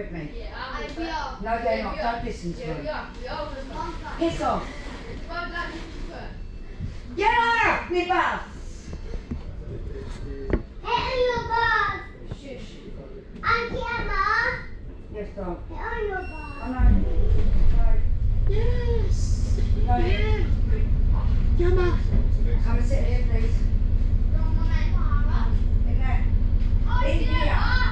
with me. I will. No, they're not. Don't listen to them. Piss off. Get out, me bus. Yes, Dom. I know. No. Yes. No. Yeah. Come. Come and sit here, please. In there. In here.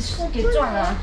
익숙했잖아.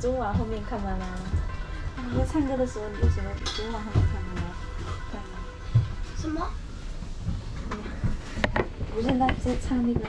昨晚后面看妈妈？你在唱歌的时候，你为什么昨晚后面看妈妈？看什么？不是那在唱那个。